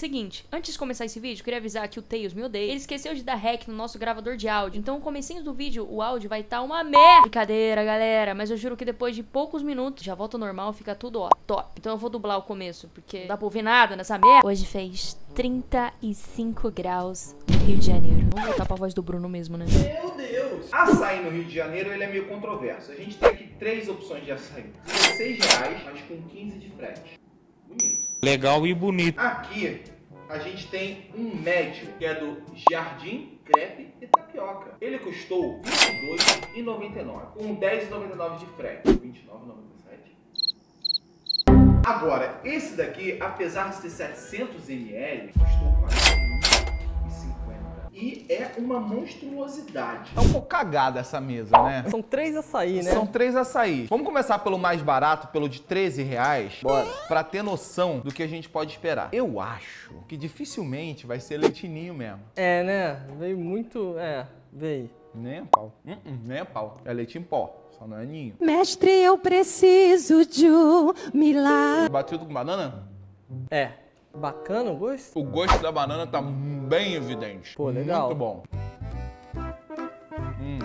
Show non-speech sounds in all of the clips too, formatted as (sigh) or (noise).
Seguinte, antes de começar esse vídeo, queria avisar que o Tails me odeia. Ele esqueceu de dar hack no nosso gravador de áudio. Então, no comecinho do vídeo, o áudio vai estar tá uma merda. Brincadeira, galera. Mas eu juro que depois de poucos minutos, já volta ao normal, fica tudo, ó, top. Então eu vou dublar o começo, porque não dá pra ouvir nada nessa merda. Hoje fez 35 graus no Rio de Janeiro. Vamos voltar pra voz do Bruno mesmo, né? Meu Deus! Açaí no Rio de Janeiro, ele é meio controverso. A gente tem aqui três opções de açaí. 16 reais, mas com 15 de frete. Bonito. Legal e bonito. Aqui, a gente tem um médio, que é do Jardim, Crepe e Tapioca. Ele custou R$ 22,99, com 10,99 de frete. R$ 29,97. Agora, esse daqui, apesar de ter 700 ml, custou 41,50. E é uma monstruosidade. Tá um pouco cagada essa mesa, né? São três açaí, né? São três açaí. Vamos começar pelo mais barato, pelo de 13 reais? Bora. Pra ter noção do que a gente pode esperar. Eu acho que dificilmente vai ser leitinho mesmo. É, né? Veio muito. É, veio. Nem a pau. Uh -uh, nem a pau. É leite em pó. Só não é ninho. Mestre, eu preciso de um milagre. Batido com banana? É. Bacana o gosto? O gosto da banana tá bem evidente. Pô, legal. Muito bom. Hum.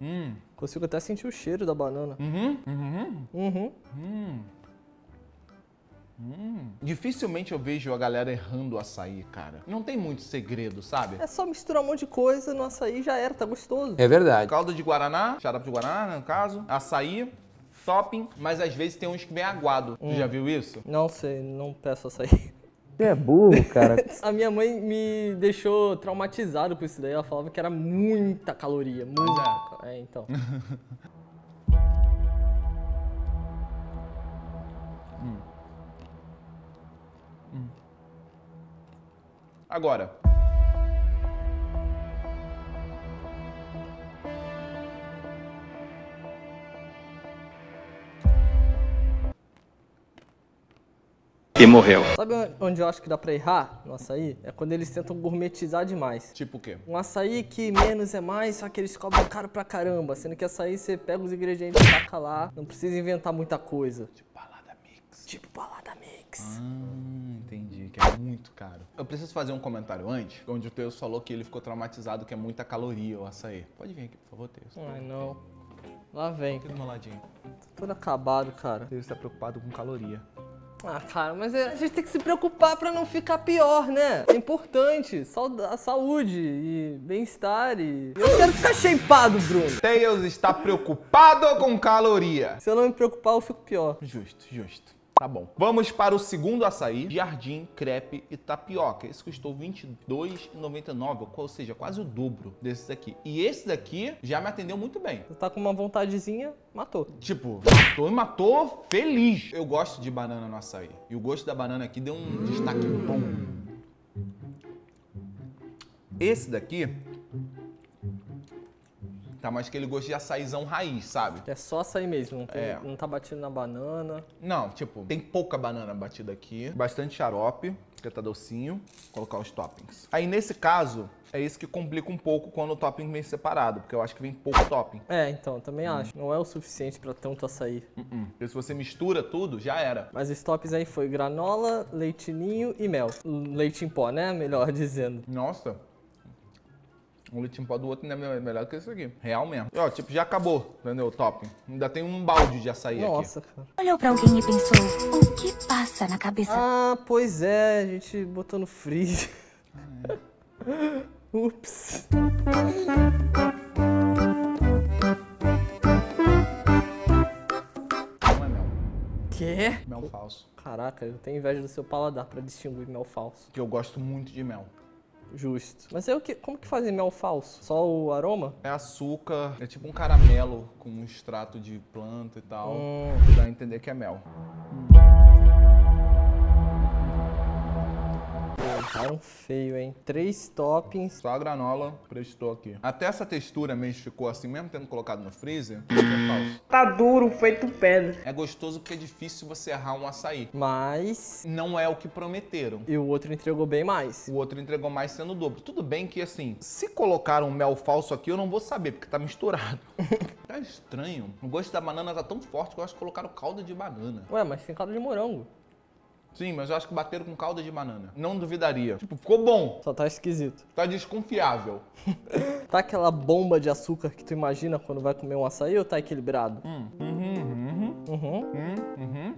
Hum. Consigo até sentir o cheiro da banana. Uhum. Uhum. Uhum. Hum. Hum. Dificilmente eu vejo a galera errando o açaí, cara. Não tem muito segredo, sabe? É só misturar um monte de coisa no açaí já era, tá gostoso. É verdade. Caldo de guaraná, xarope de guaraná, no caso, açaí, topping, mas às vezes tem uns que vem aguado. Tu já viu isso? Não sei, não peço açaí. Você é burro, cara. (laughs) A minha mãe me deixou traumatizado com isso daí. Ela falava que era muita caloria. Muita. É, então. (laughs) Agora. E morreu. Sabe onde eu acho que dá pra errar no açaí? É quando eles tentam gourmetizar demais. Tipo o quê? Um açaí que menos é mais, só que eles cobram caro pra caramba. Sendo que açaí você pega os ingredientes e taca lá. Não precisa inventar muita coisa. Tipo balada mix. Tipo balada mix. Ah, entendi, que é muito caro. Eu preciso fazer um comentário antes, onde o Teus falou que ele ficou traumatizado que é muita caloria o açaí. Pode vir aqui, por favor, Teus. Ai, não. Lá vem. Aqui do meu ladinho. Tô todo acabado, cara. Ele está preocupado com caloria. Ah, cara, mas é- a gente tem que se preocupar pra não ficar pior, né? É importante. A saúde e bem-estar e... Eu quero ficar shapeado, Bruno. Tails está preocupado com caloria. Se eu não me preocupar, eu fico pior. Justo, justo. Tá bom. Vamos para o segundo açaí, jardim, crepe e tapioca. Esse custou R$ 22,99, ou seja, quase o dobro desses aqui. E esse daqui já me atendeu muito bem. Você tá com uma vontadezinha, matou. Tipo, matou e matou feliz. Eu gosto de banana no açaí. E o gosto da banana aqui deu um destaque bom. Esse daqui tá mais aquele gosto de açaizão raiz, sabe? É só açaí mesmo, não, tem- É. não tá batido na banana. Não, tipo, tem pouca banana batida aqui, bastante xarope, que tá docinho, colocar os toppings. Aí nesse caso, é isso que complica um pouco quando o topping vem separado, porque eu acho que vem pouco topping. É, então, também acho. Não é o suficiente pra tanto açaí. Uh-uh. Porque se você mistura tudo, já era. Mas os tops aí foi granola, leitinho e mel. Leite em pó, né? Melhor (laughs) dizendo. Nossa. O leite em pó do outro ainda é melhor que esse aqui. Real mesmo. E, ó, tipo, já acabou, entendeu? O topping. Ainda tem um balde de açaí aqui. Nossa, cara. Olhou pra alguém e pensou: o que passa na cabeça Ah, pois é, a gente botou no freezer. (laughs) Ups. Não é mel. Quê? Mel falso. Caraca, eu tenho inveja do seu paladar pra distinguir mel falso. Que eu gosto muito de mel. Justo. Mas é o que, como que fazem mel falso? Só o aroma? É açúcar, é tipo um caramelo com um extrato de planta e tal. Hum. Dá a entender que é mel. Ficaram feio, hein? Três toppings. Só a granola prestou aqui. Até essa textura mesmo ficou assim, mesmo tendo colocado no freezer, é falso. Tá duro, feito pedra. É gostoso porque é difícil você errar um açaí. Mas. Não é o que prometeram. E o outro entregou bem mais. O outro entregou mais sendo o dobro. Tudo bem que, assim, se colocaram um mel falso aqui, eu não vou saber, porque tá misturado. (laughs) tá estranho. O gosto da banana tá tão forte que eu acho que colocaram calda de banana. Ué, mas tem caldo de morango. Sim, mas eu acho que bateram com calda de banana. Não duvidaria. Tipo, ficou bom. Só tá esquisito. Tá desconfiável. (laughs) Tá aquela bomba de açúcar que tu imagina quando vai comer um açaí ou tá equilibrado? Hum, uhum, uhum, Uhum. hum, uhum.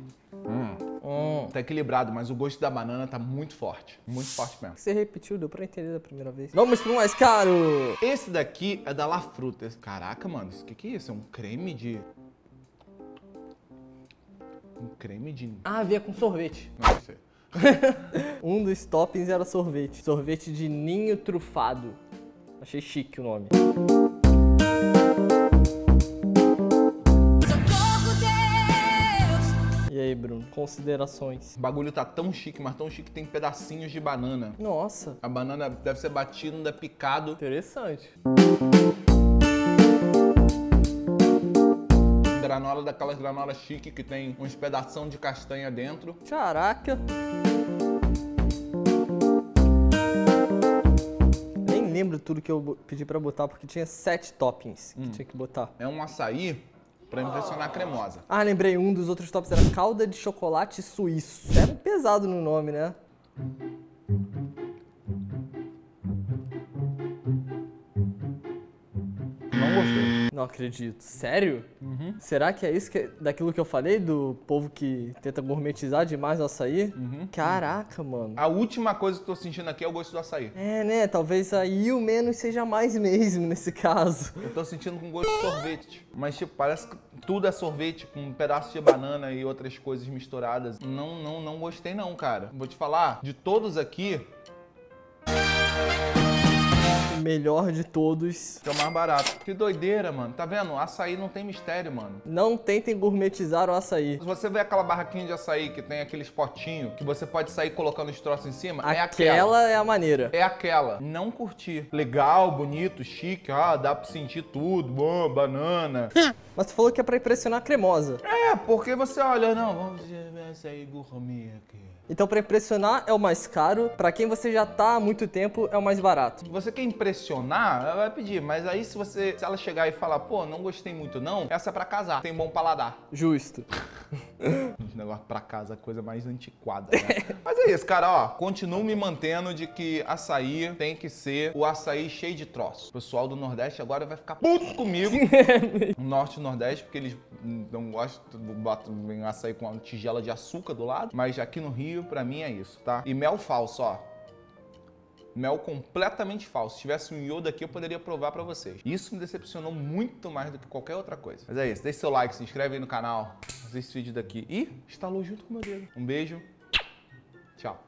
Hum. Tá equilibrado, mas o gosto da banana tá muito forte. Muito forte mesmo. Você repetiu, deu pra entender da primeira vez. Vamos pro mais caro! Esse daqui é da La Fruta. Caraca, mano, isso que que é isso? É um creme de... Um creme de... Ah, vinha com sorvete. Não sei. (laughs) Um dos toppings era sorvete. Sorvete de ninho trufado. Achei chique o nome. E aí, Bruno? Considerações. O bagulho tá tão chique, mas tão chique que tem pedacinhos de banana. Nossa, A banana deve ser batido, ainda picado. interessante. Granola daquelas granolas chique que tem uns pedação de castanha dentro. Caraca. Nem lembro tudo que eu pedi pra botar, porque tinha sete toppings que tinha que botar. É um açaí pra impressionar a cremosa. Ah, lembrei, um dos outros toppings era calda de chocolate suíço. Era pesado no nome, né? Não acredito. Sério? Será que é isso que, daquilo que eu falei do povo que tenta gourmetizar demais o açaí? Caraca, mano. A última coisa que eu tô sentindo aqui é o gosto do açaí. É, né? Talvez aí o menos seja mais mesmo nesse caso. Eu tô sentindo com gosto de sorvete. Mas, tipo, parece que tudo é sorvete, com um pedaço de banana e outras coisas misturadas. Não, não, não gostei não, cara. Vou te falar, de todos aqui, melhor de todos. que é o mais barato. Que doideira, mano. Tá vendo? Açaí não tem mistério, mano. Não tentem gourmetizar o açaí. Se você vê aquela barraquinha de açaí que tem aqueles potinhos que você pode sair colocando os troços em cima, é aquela. Aquela é a maneira. É aquela. Não curti. Legal, bonito, chique. Ah, dá pra sentir tudo. Bom, banana. Mas tu falou que é pra impressionar a cremosa. é, porque você olha, não, vamos ver açaí gourmet aqui. Então pra impressionar é o mais caro, pra quem você já tá há muito tempo é o mais barato. Se você quer impressionar, ela vai pedir. Mas aí se você, se ela chegar e falar, pô, não gostei muito não, essa é pra casar. Tem bom paladar. Justo. (laughs) Esse negócio pra casa, é a coisa mais antiquada, né? (laughs) Mas é isso, cara, ó. Continuo me mantendo de que açaí tem que ser o açaí cheio de troço. O pessoal do Nordeste agora vai ficar puto comigo. (laughs) o Norte e o Nordeste, porque eles não gostam, botam açaí com uma tigela de açúcar do lado. Mas aqui no Rio, pra mim é isso, tá? E mel falso, ó. Mel completamente falso. Se tivesse um iodo aqui, eu poderia provar pra vocês. Isso me decepcionou muito mais do que qualquer outra coisa. Mas é isso. Deixe seu like, se inscreve aí no canal. Assiste esse vídeo daqui. E instalou junto com o meu dedo. Um beijo. Tchau.